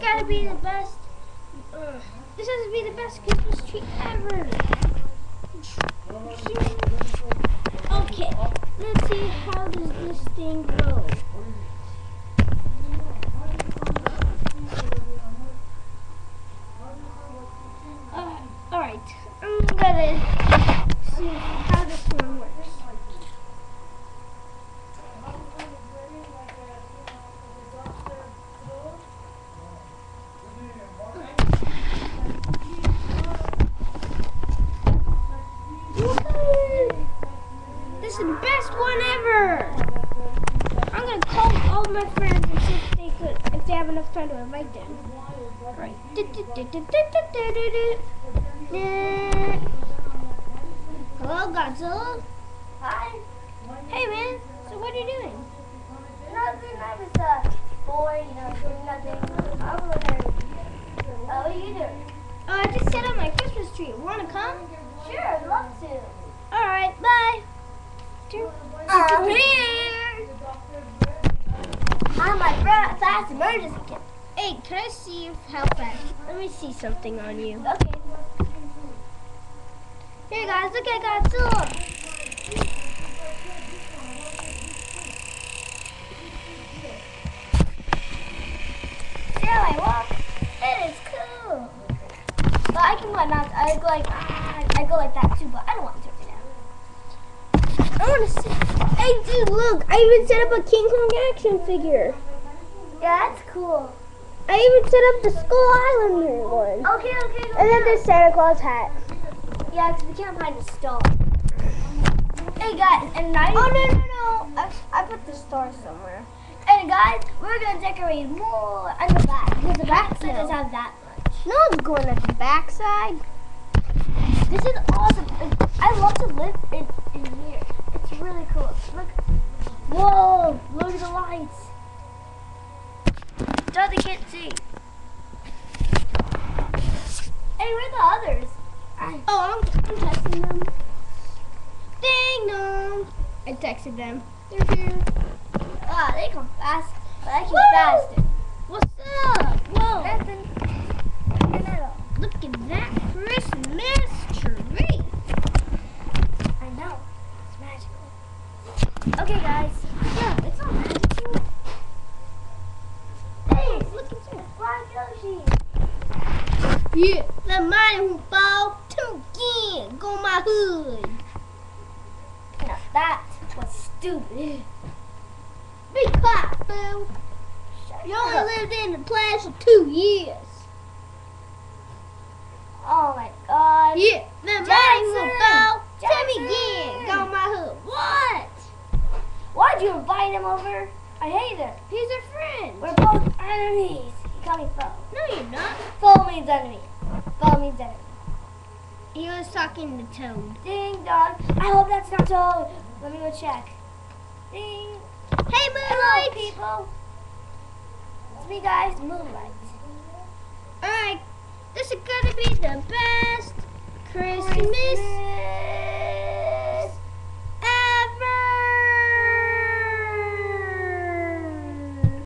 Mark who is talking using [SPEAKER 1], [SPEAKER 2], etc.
[SPEAKER 1] gotta be the best. Uh, this has to be the best Christmas tree ever. Okay, let's see how does this thing go. Uh, all right, I'm gonna see how this one works. This is the best one ever. I'm gonna call all friends and see if they could, if they have enough time to invite them. Right. Hello, Godzilla.
[SPEAKER 2] Hi.
[SPEAKER 1] Hey, man. So what are you doing?
[SPEAKER 2] Nothing. I was uh, bored, you know, doing nothing. I'm over. Oh, what are you doing?
[SPEAKER 1] Oh, I just set up my Christmas tree. Wanna come?
[SPEAKER 2] Sure, I'd love to.
[SPEAKER 1] All right. Bye. Here.
[SPEAKER 2] I'm fast emergency kit.
[SPEAKER 1] Hey, can I see if how fast? Let me see something on you.
[SPEAKER 2] Okay.
[SPEAKER 1] Hey guys, look at Godzilla.
[SPEAKER 2] Yeah, I walk. It is cool. But I can go not. I go like ah, I go like that too, but I don't want to right now.
[SPEAKER 1] I want to see. Hey, dude, look! I even set up a King Kong action figure.
[SPEAKER 2] Yeah, that's cool.
[SPEAKER 1] I even set up the Skull Islander one.
[SPEAKER 2] Okay, okay.
[SPEAKER 1] And then there's Santa Claus hat.
[SPEAKER 2] Yeah, because we can't find the star. Hey guys, and I.
[SPEAKER 1] Oh no no no! I, I put the star somewhere.
[SPEAKER 2] And guys, we're gonna decorate more on the back because the back side doesn't have that much.
[SPEAKER 1] No one's going at the backside.
[SPEAKER 2] This is awesome. Like, I love to live in, in here. It's really cool. Look. Whoa! Look at the lights. Dad, they can't see. Hey, where are the others? I,
[SPEAKER 1] Oh, I'm, I'm texting them. Ding dong! I texted them. They're here.
[SPEAKER 2] ah, they come fast. But I
[SPEAKER 1] Woo!
[SPEAKER 2] faster.
[SPEAKER 1] What's up? Whoa!
[SPEAKER 2] Nothing. Nothing at all.
[SPEAKER 1] Look at that Christmas tree.
[SPEAKER 2] I know. It's magical. Okay, guys.
[SPEAKER 1] Yeah, it's all magical.
[SPEAKER 2] Hey,
[SPEAKER 1] Look at that.
[SPEAKER 2] Black Yoshi.
[SPEAKER 1] Yeah, the money who fall to again. Go my hood.
[SPEAKER 2] Now that was stupid.
[SPEAKER 1] Be quiet, fool. You only lived in the place for two years.
[SPEAKER 2] Oh my god.
[SPEAKER 1] Yeah, the money who
[SPEAKER 2] Jackson!
[SPEAKER 1] fall to
[SPEAKER 2] Jackson!
[SPEAKER 1] again. Go my hood. What?
[SPEAKER 2] Why'd you invite him over? I hate it.
[SPEAKER 1] He's a friend.
[SPEAKER 2] We're both enemies. You call me foe.
[SPEAKER 1] You're not.
[SPEAKER 2] Foe means enemy. Foe means enemy.
[SPEAKER 1] He was talking to Toad.
[SPEAKER 2] Ding dong. I hope that's not Toad. Let me go check. Ding.
[SPEAKER 1] Hey,
[SPEAKER 2] Hello, people. It's me, guys. Moonlight.
[SPEAKER 1] Alright, this is gonna be the best Christmas
[SPEAKER 2] Christmas